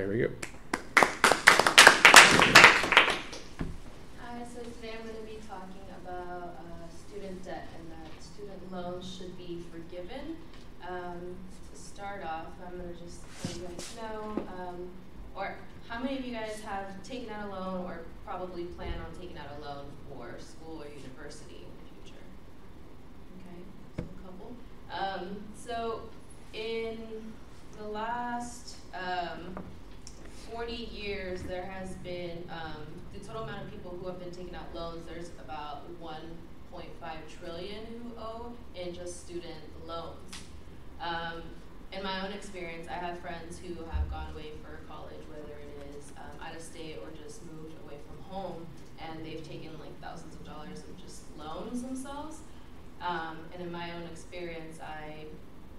There we go. Hi, so today I'm going to be talking about uh, student debt and that student loans should be forgiven. Um, to start off, I'm going to just let you guys know, um, or how many of you guys have taken out a loan or probably plan on taking out a loan for school or university in the future? Okay, so a couple. Um, so in the last um, 40 years, there has been um, the total amount of people who have been taking out loans. There's about 1.5 trillion who owe in just student loans. Um, in my own experience, I have friends who have gone away for college, whether it is um, out of state or just moved away from home, and they've taken like thousands of dollars of just loans themselves. Um, and in my own experience, I,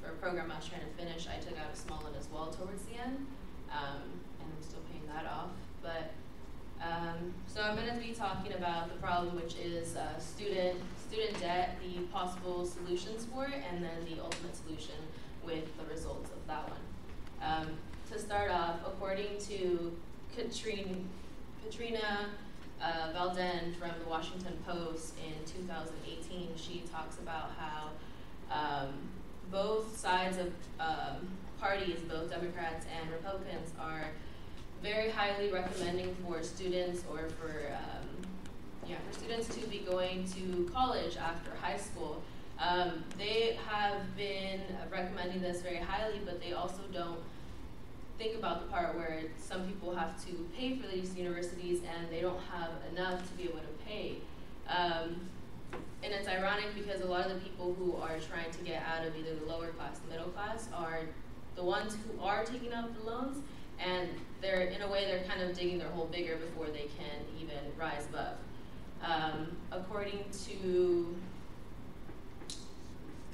for a program I was trying to finish, I took out a small one as well towards the end, um, I'm still paying that off. But um, so I'm going to be talking about the problem, which is uh, student student debt, the possible solutions for it, and then the ultimate solution with the results of that one. Um, to start off, according to Katrina, Katrina uh, Valden from the Washington Post in 2018, she talks about how um, both sides of um, parties, both Democrats and Republicans, are very highly recommending for students or for um, yeah for students to be going to college after high school. Um, they have been recommending this very highly, but they also don't think about the part where some people have to pay for these universities and they don't have enough to be able to pay. Um, and it's ironic because a lot of the people who are trying to get out of either the lower class, the middle class, are the ones who are taking out the loans, and they're in a way they're kind of digging their hole bigger before they can even rise above. Um, according to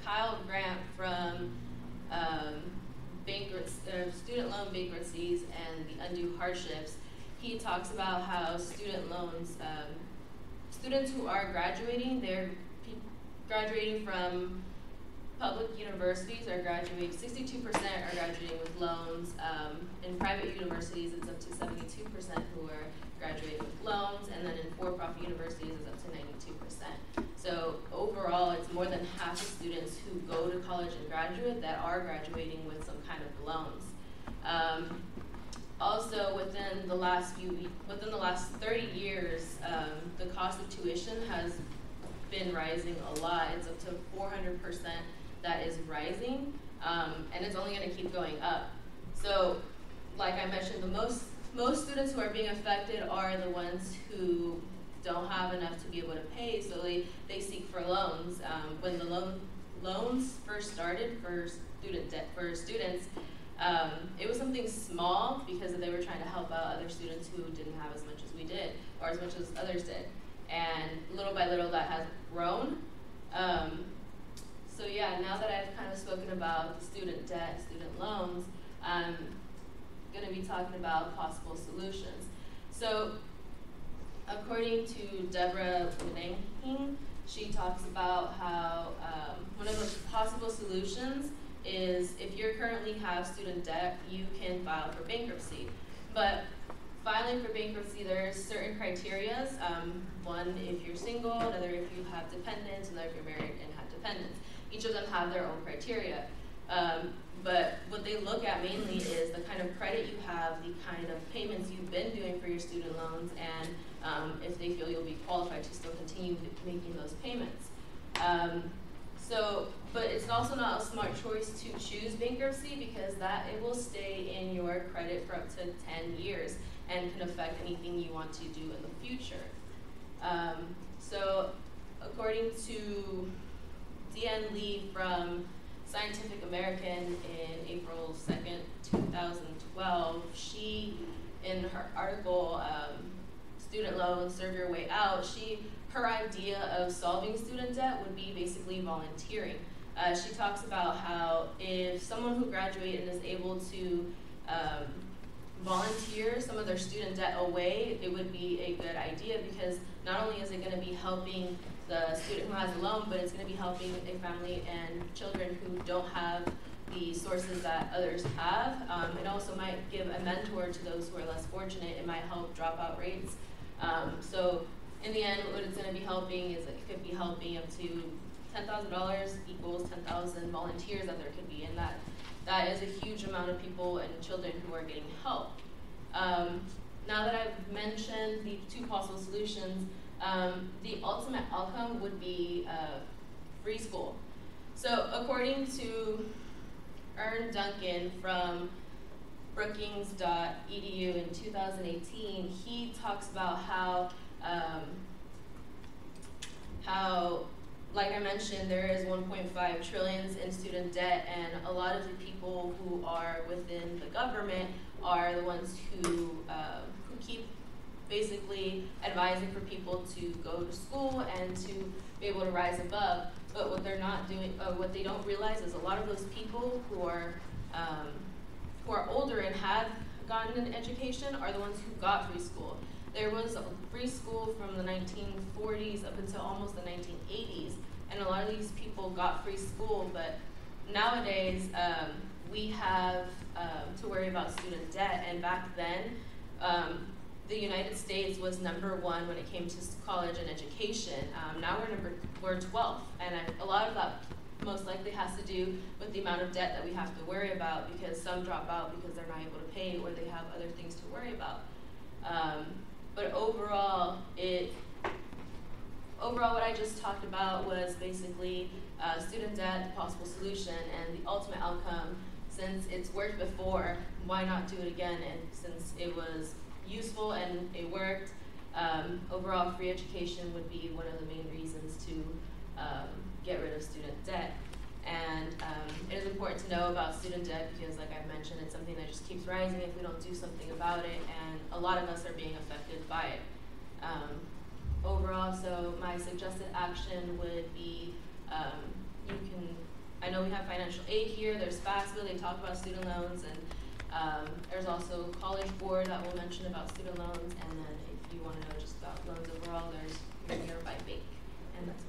Kyle Grant from um, uh, student loan bankruptcies and the undue hardships, he talks about how student loans, um, students who are graduating, they're graduating from public universities are graduating, 62% are graduating with loans. Um, in private universities, it's up to 72% who are graduating with loans, and then in for-profit universities, it's up to 92%. So overall, it's more than half of students who go to college and graduate that are graduating with some kind of loans. Um, also, within the last few, within the last 30 years, um, the cost of tuition has been rising a lot. It's up to 400 percent that is rising, um, and it's only going to keep going up. So, like I mentioned, the most most students who are being affected are the ones who don't have enough to be able to pay, so they, they seek for loans. Um, when the loan loans first started for student debt for students, um, it was something small because they were trying to help out other students who didn't have as much as we did, or as much as others did. And little by little, that has grown. Um, so yeah, now that I've kind of spoken about student debt, student loans, I'm going to be talking about possible solutions. So according to Deborah Lenanking, she talks about how um, one of the possible solutions is if you currently have student debt, you can file for bankruptcy. But filing for bankruptcy, there's certain criteria. Um, one, if you're single, another, if you have dependents, another, if you're married and have dependents. Each of them have their own criteria. Um, but what they look at mainly is the kind of credit you have, the kind of payments you've been doing for your student loans, and um, if they feel you'll be qualified to still continue making those payments. Um, so, but it's also not a smart choice to choose bankruptcy because that it will stay in your credit for up to 10 years and can affect anything you want to do in the future. Um, so, according to Deanne Lee from Scientific American in April 2nd, 2012, she, in her article, um, Student Loans Serve Your Way Out, she, her idea of solving student debt would be basically volunteering. Uh, she talks about how if someone who graduated is able to um, volunteer some of their student debt away, it would be a good idea because not only is it going to be helping the student who has a loan, but it's going to be helping a family and children who don't have the sources that others have. Um, it also might give a mentor to those who are less fortunate. It might help dropout rates. Um, so in the end, what it's going to be helping is it could be helping up to ten thousand dollars equals ten thousand volunteers that there could be, and that that is a huge amount of people and children who are getting help. Um, now that I've mentioned the two possible solutions, um, the ultimate outcome would be uh, free school. So according to Arne Duncan from Brookings.edu in 2018, he talks about how um, how like I mentioned, there is 1.5 trillions in student debt, and a lot of the people who are within the government are the ones who uh, who keep basically advising for people to go to school and to be able to rise above. But what they're not doing, uh, what they don't realize is a lot of those people who are um, who are older and have gotten an education are the ones who got free school. There was free school from the 1940s up until almost the 1980s, and a lot of these people got free school. But nowadays, um, we have um, to worry about student debt, and back then, um, the United States was number one when it came to college and education. Um, now we're number we're 12th, and I, a lot of that most likely has to do with the amount of debt that we have to worry about because some drop out because they're not able to pay or they have other things to worry about. Um, but overall, it overall what I just talked about was basically uh, student debt, the possible solution, and the ultimate outcome. Since it's worked before, why not do it again? And since it was useful and it worked, um, overall free education would be one of the main reasons to um, get rid of student debt. And um, it is important to know about student debt because, like I've mentioned, it's something that just keeps rising if we don't do something about it, and a lot of us are being affected by it. Um, overall, so my suggested action would be um, you can, I know we have financial aid here, there's FAFSA, they talk about student loans, and um, there's also College Board that we'll mention about student loans, and then if you want to know just about loans overall, there's your nearby bank, and that's